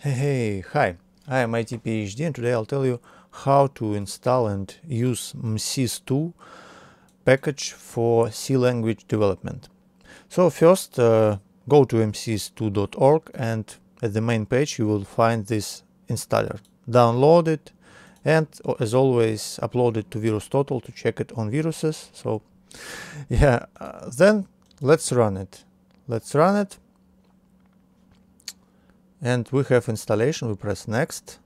Hey, hi, I am IT PhD and today I'll tell you how to install and use MSys2 package for C language development. So first uh, go to msys2.org and at the main page you will find this installer. Download it and as always upload it to VirusTotal to check it on viruses. So yeah, uh, then let's run it. Let's run it and we have installation we press next.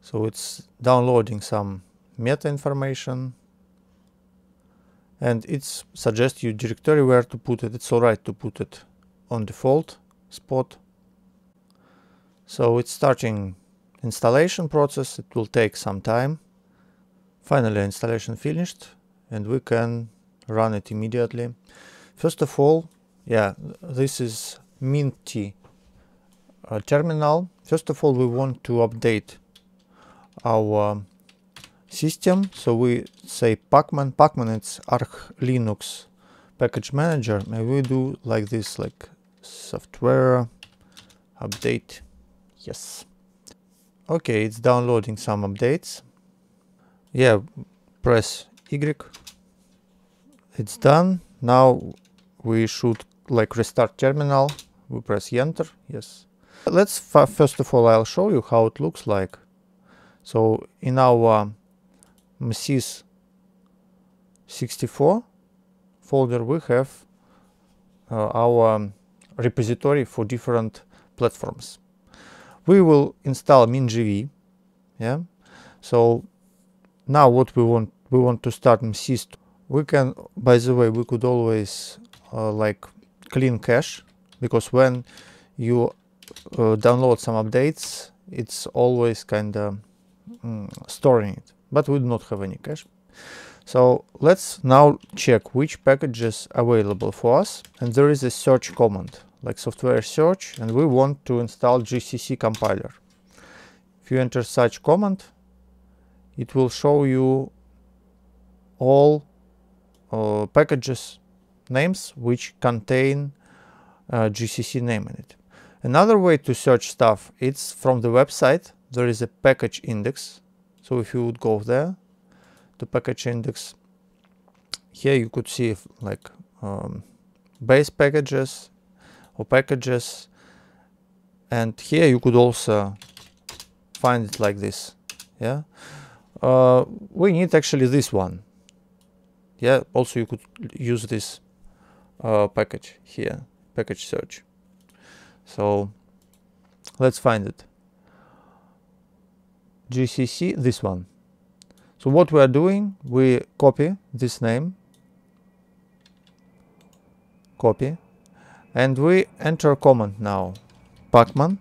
So it's downloading some meta information. And it suggests you directory where to put it. It's alright to put it on default spot. So it's starting installation process. It will take some time. Finally installation finished and we can run it immediately. First of all yeah this is mintty uh, terminal, first of all we want to update our system. So we say pacman, pacman it's Arch Linux package manager. And we do like this like software update. Yes. Okay it's downloading some updates. Yeah press y. It's done. Now we should like restart terminal. We press enter. Yes Let's first of all I'll show you how it looks like. So in our MSys 64 folder we have uh, our repository for different platforms. We will install MinGW. Yeah. So now what we want we want to start MSys. We can by the way we could always uh, like clean cache because when you uh, download some updates, it's always kind of mm, storing it, but we do not have any cache. So let's now check which packages available for us. And there is a search command, like software search, and we want to install GCC compiler. If you enter such command, it will show you all uh, packages names which contain uh, GCC name in it. Another way to search stuff, it's from the website. There is a package index. So if you would go there, the package index, here you could see if, like um, base packages or packages. And here you could also find it like this. Yeah. Uh, we need actually this one. Yeah. Also you could use this uh, package here, package search. So let's find it. GCC, this one. So what we are doing, we copy this name, copy, and we enter command now, pacman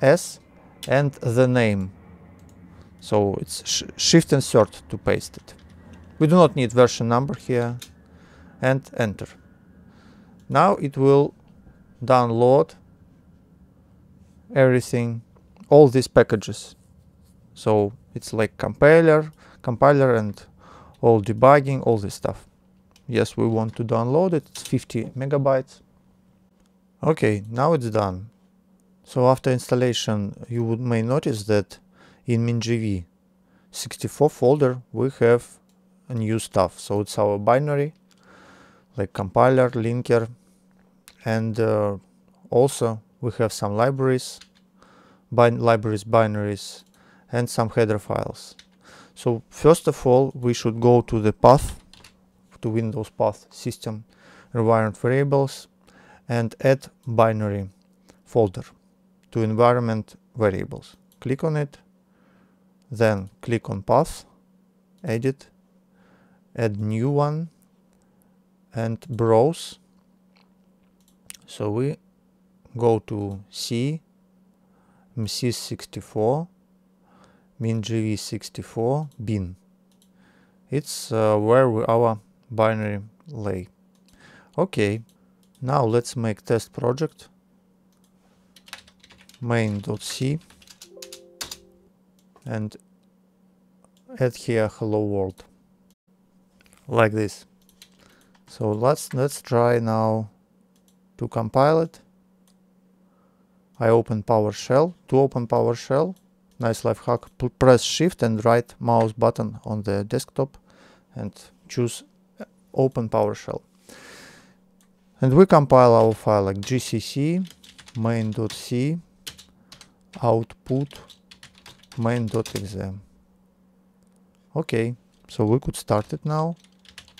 s and the name. So it's sh shift insert to paste it. We do not need version number here and enter. Now it will download everything, all these packages. So it's like compiler, compiler and all debugging, all this stuff. Yes, we want to download it, it's 50 megabytes. Okay, now it's done. So after installation, you would, may notice that in MinGW 64 folder, we have a new stuff. So it's our binary, like compiler, linker, and uh, also we have some libraries bin libraries binaries and some header files. So first of all we should go to the path to windows path system environment variables and add binary folder to environment variables. Click on it then click on path edit add new one and browse so we go to C, MSys64, MinGW64, bin. It's uh, where we, our binary lay. Okay, now let's make test project main.c and add here hello world like this. So let's let's try now to compile it. I open PowerShell. To open PowerShell, nice life hack, press Shift and right mouse button on the desktop and choose uh, Open PowerShell. And we compile our file like gcc main.c output main.exe. Okay, so we could start it now.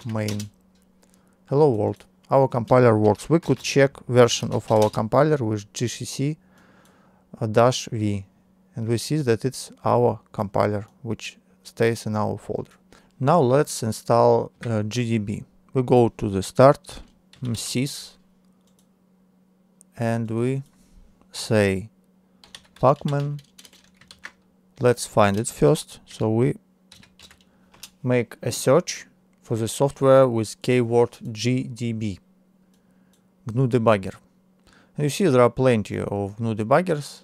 Main. Hello world. Our compiler works. We could check version of our compiler with gcc uh, and we see that it's our compiler which stays in our folder. Now let's install uh, GDB. We go to the start sys and we say pacman let's find it first so we make a search for the software with keyword gdb GNU debugger you see there are plenty of GNU debuggers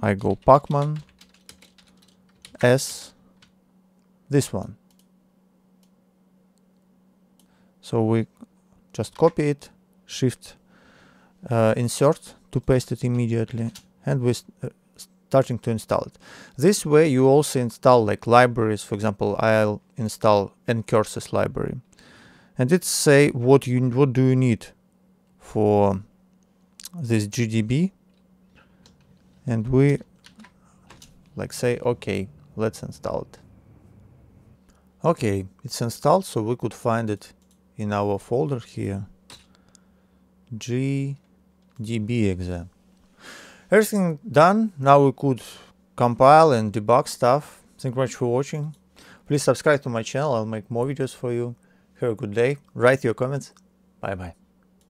I go pacman s this one. So we just copy it shift uh, insert to paste it immediately and we uh, starting to install it. This way you also install like libraries, for example, I'll install ncurses library. And it say what you what do you need for this GDB and we like say okay let's install it. Okay it's installed so we could find it in our folder here. Gdb exam everything done. Now we could compile and debug stuff. Thank you much for watching. Please subscribe to my channel. I'll make more videos for you. Have a good day. Write your comments. Bye bye